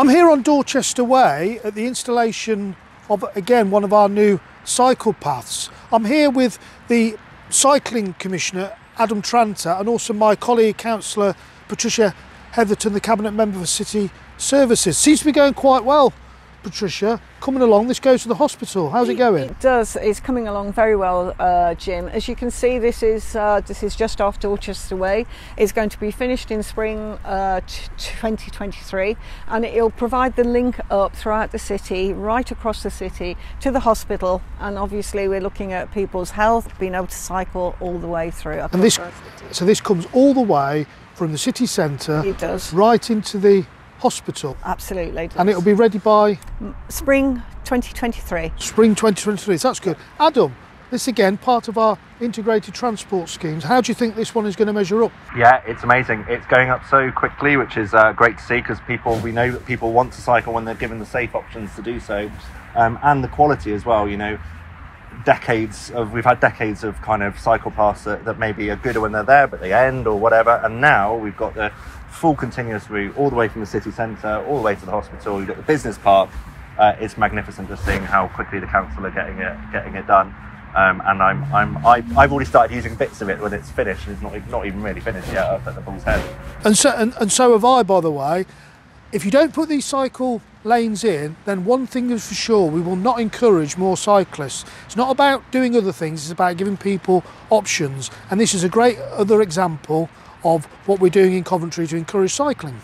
I'm here on Dorchester Way at the installation of, again, one of our new cycle paths. I'm here with the Cycling Commissioner, Adam Tranter, and also my colleague, Councillor Patricia Hetherton, the Cabinet Member for City Services. Seems to be going quite well Patricia, coming along. This goes to the hospital. How's it going? It does. It's coming along very well, uh, Jim. As you can see, this is uh, this is just off Dorchester Way. It's going to be finished in spring uh, 2023, and it'll provide the link up throughout the city, right across the city to the hospital. And obviously, we're looking at people's health, being able to cycle all the way through. And this, so this comes all the way from the city centre. It does. Right into the hospital. Absolutely. And it'll be ready by spring 2023. Spring 2023. That's good. Adam, this again part of our integrated transport schemes. How do you think this one is going to measure up? Yeah, it's amazing. It's going up so quickly, which is uh, great to see because people we know that people want to cycle when they're given the safe options to do so, um, and the quality as well. You know, decades of we've had decades of kind of cycle paths that, that maybe are good when they're there, but they end or whatever, and now we've got the full continuous route all the way from the city centre all the way to the hospital. You've got the business park. Uh, it's magnificent just seeing how quickly the council are getting it getting it done. Um, and I'm, I'm, I've already started using bits of it when it's finished. And it's not, not even really finished yet up at the Bull's Head. And so, and, and so have I, by the way. If you don't put these cycle lanes in, then one thing is for sure, we will not encourage more cyclists. It's not about doing other things, it's about giving people options. And this is a great other example of what we're doing in Coventry to encourage cycling.